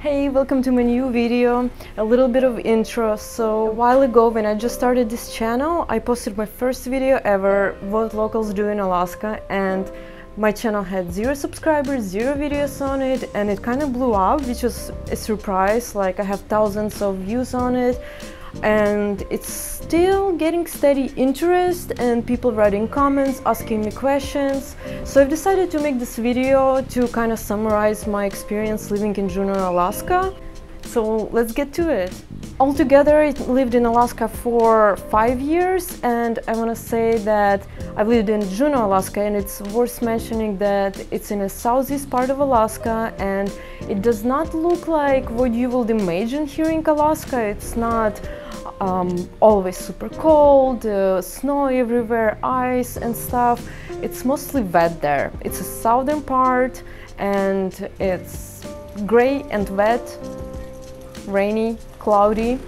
Hey, welcome to my new video. A little bit of intro. So a while ago when I just started this channel, I posted my first video ever, what locals do in Alaska and my channel had zero subscribers, zero videos on it and it kind of blew up, which was a surprise. Like I have thousands of views on it and it's still getting steady interest and people writing comments asking me questions. So I've decided to make this video to kind of summarize my experience living in Juneau, Alaska. So let's get to it altogether I lived in Alaska for five years and I want to say that I've lived in Juneau, Alaska and it's worth mentioning that it's in a southeast part of Alaska and it does not look like what you would imagine here in Alaska it's not um, always super cold, uh, snow everywhere, ice and stuff. It's mostly wet there. It's a southern part and it's gray and wet, rainy, cloudy,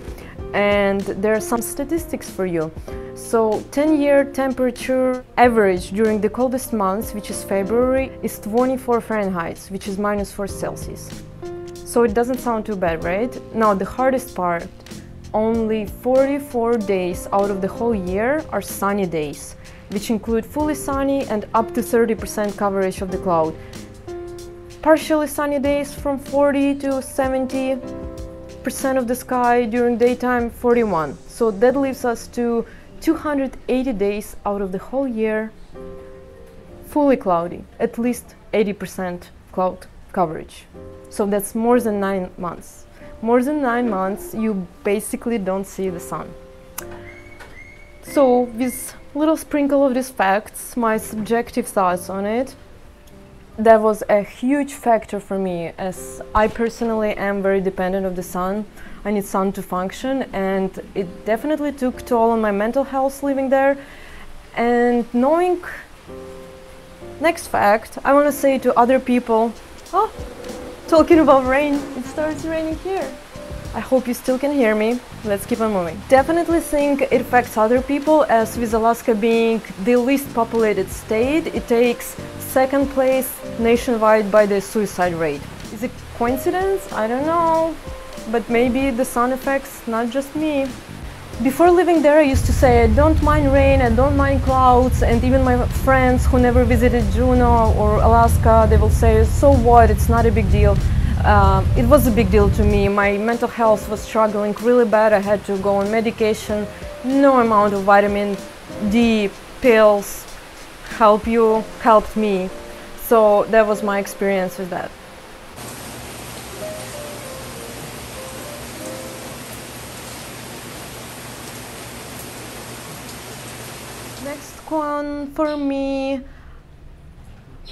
and there are some statistics for you. So 10-year temperature average during the coldest months, which is February, is 24 Fahrenheit, which is minus 4 Celsius. So it doesn't sound too bad, right? Now the hardest part only 44 days out of the whole year are sunny days, which include fully sunny and up to 30% coverage of the cloud. Partially sunny days from 40 to 70% of the sky during daytime 41. So that leaves us to 280 days out of the whole year fully cloudy, at least 80% cloud coverage. So that's more than nine months more than nine months you basically don't see the sun. So with little sprinkle of these facts, my subjective thoughts on it, that was a huge factor for me as I personally am very dependent of the sun. I need sun to function and it definitely took toll on my mental health living there. And knowing next fact, I want to say to other people, oh, Talking about rain, it starts raining here. I hope you still can hear me. Let's keep on moving. Definitely think it affects other people as with Alaska being the least populated state, it takes second place nationwide by the suicide rate. Is it coincidence? I don't know. But maybe the sun affects not just me. Before living there, I used to say I don't mind rain, I don't mind clouds, and even my friends who never visited Juneau or Alaska, they will say, so what, it's not a big deal. Uh, it was a big deal to me. My mental health was struggling really bad. I had to go on medication. No amount of vitamin D pills help you helped me. So that was my experience with that. Next one for me,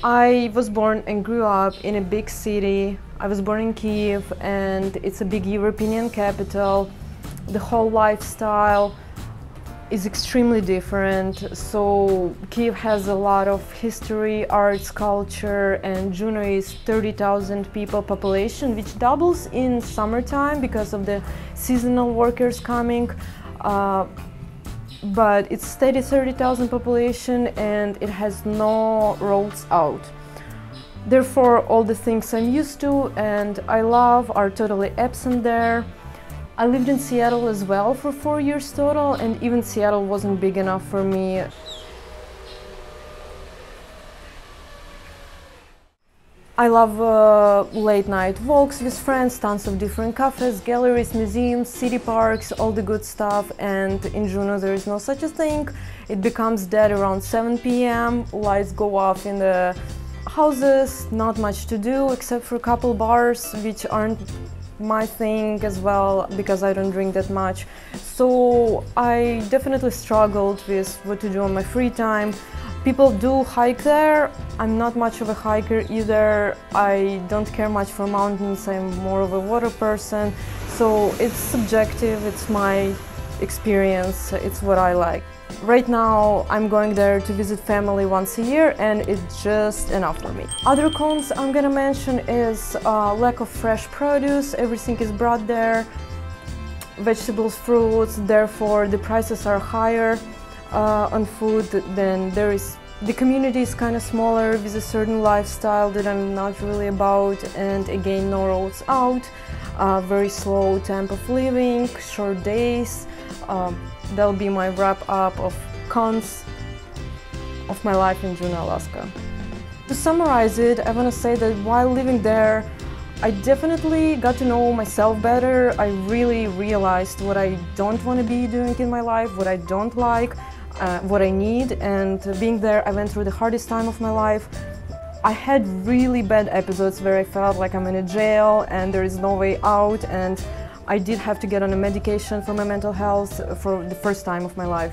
I was born and grew up in a big city. I was born in Kiev and it's a big European capital. The whole lifestyle is extremely different. So Kiev has a lot of history, arts, culture and Juneau is 30,000 people population which doubles in summertime because of the seasonal workers coming. Uh, but it's steady 30,000 population and it has no roads out. Therefore, all the things I'm used to and I love are totally absent there. I lived in Seattle as well for four years total and even Seattle wasn't big enough for me. I love uh, late night walks with friends, tons of different cafes, galleries, museums, city parks, all the good stuff and in Juneau there is no such a thing. It becomes dead around 7 p.m., lights go off in the houses, not much to do except for a couple bars which aren't my thing as well because I don't drink that much. So I definitely struggled with what to do on my free time. People do hike there. I'm not much of a hiker either. I don't care much for mountains. I'm more of a water person. So it's subjective. It's my experience. It's what I like. Right now I'm going there to visit family once a year and it's just enough for me. Other cons I'm gonna mention is uh, lack of fresh produce. Everything is brought there. Vegetables, fruits, therefore the prices are higher uh, on food, then there is the community is kind of smaller with a certain lifestyle that I'm not really about and again no roads out, uh, very slow tempo of living, short days. Um, that'll be my wrap up of cons of my life in Juneau, Alaska. To summarize it, I want to say that while living there, I definitely got to know myself better. I really realized what I don't want to be doing in my life, what I don't like, uh, what I need and being there I went through the hardest time of my life. I had really bad episodes where I felt like I'm in a jail and there is no way out and I did have to get on a medication for my mental health for the first time of my life.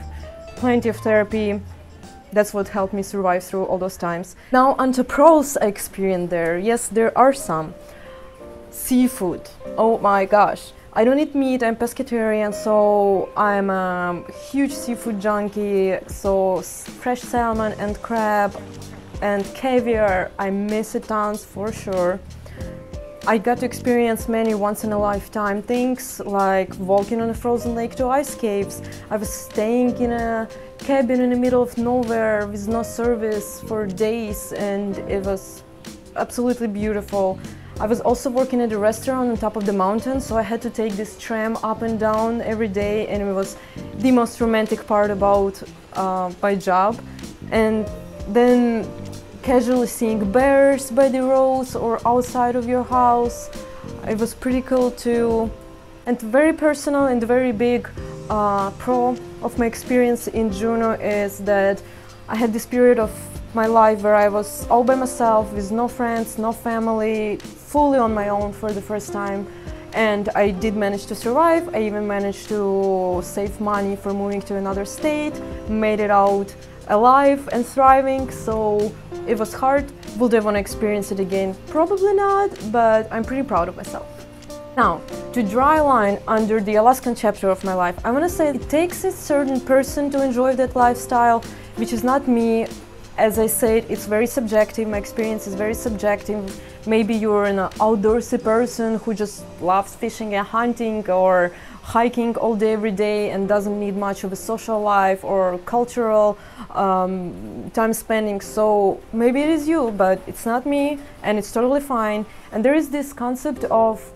Plenty of therapy, that's what helped me survive through all those times. Now onto pros I experienced there. Yes, there are some. Seafood. Oh my gosh. I don't eat meat, I'm pescatarian, so I'm a huge seafood junkie, so fresh salmon and crab and caviar, I miss it tons for sure. I got to experience many once in a lifetime things like walking on a frozen lake to ice caves. I was staying in a cabin in the middle of nowhere with no service for days and it was absolutely beautiful. I was also working at a restaurant on top of the mountain, so I had to take this tram up and down every day, and it was the most romantic part about uh, my job. And then casually seeing bears by the roads or outside of your house, it was pretty cool too. And very personal and very big uh, pro of my experience in Juneau is that I had this period of my life where I was all by myself with no friends, no family, fully on my own for the first time. And I did manage to survive. I even managed to save money for moving to another state, made it out alive and thriving. So it was hard. Would I want to experience it again? Probably not, but I'm pretty proud of myself. Now, to draw a line under the Alaskan chapter of my life, I want to say it takes a certain person to enjoy that lifestyle, which is not me. As I said, it's very subjective. My experience is very subjective. Maybe you're an outdoorsy person who just loves fishing and hunting or hiking all day every day and doesn't need much of a social life or cultural um, time spending so maybe it is you but it's not me and it's totally fine and there is this concept of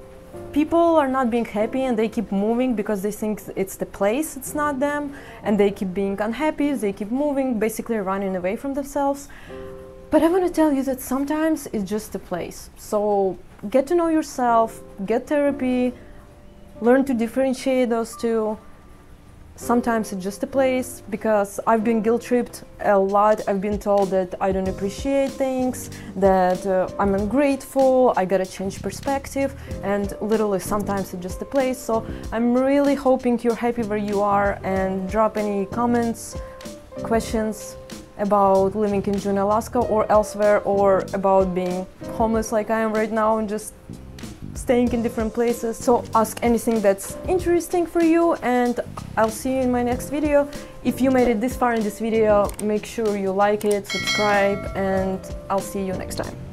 people are not being happy and they keep moving because they think it's the place, it's not them, and they keep being unhappy, they keep moving, basically running away from themselves. But I want to tell you that sometimes it's just a place. So get to know yourself, get therapy, learn to differentiate those two, Sometimes it's just a place because I've been guilt tripped a lot. I've been told that I don't appreciate things, that uh, I'm ungrateful, I gotta change perspective, and literally sometimes it's just a place. So I'm really hoping you're happy where you are and drop any comments, questions about living in Juneau, Alaska or elsewhere, or about being homeless like I am right now and just staying in different places. So ask anything that's interesting for you and I'll see you in my next video. If you made it this far in this video, make sure you like it, subscribe and I'll see you next time.